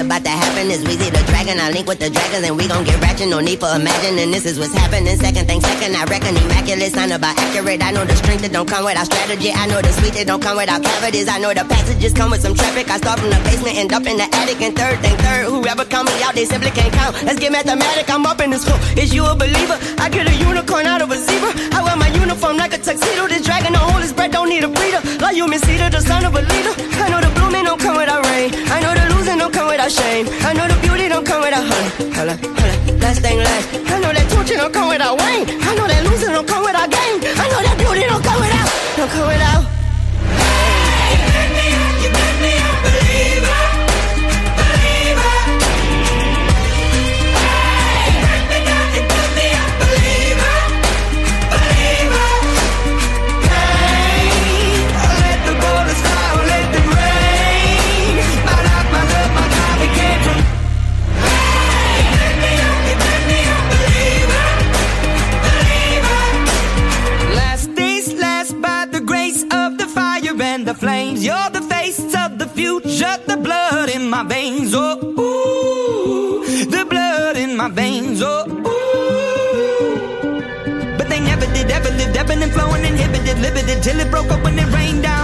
About to happen? Is we see the dragon, I link with the dragons, and we gon' get ratchet. No need for imagining, this is what's happening. Second thing second, I reckon immaculate, sign about accurate. I know the strength that don't come without strategy. I know the sweet that don't come without cavities. I know the passages come with some traffic. I start from the basement, end up in the attic. And third thing third, whoever count me out, they simply can't count. Let's get mathematic, I'm up in this hook. Is you a believer? I get a unicorn out of a zebra. I wear my uniform like a tuxedo. This dragon don't hold his breath, don't need a breather. Like you, Miss Cedar, the son of a leader. Shame. I know the beauty don't come without honey. Holla, holla, last thing last. I know that torture don't come without Wayne. I know my veins. Oh, ooh. But they never did, ever lived, ebbing and flowing, inhibited, limited, till it broke up when it rained down.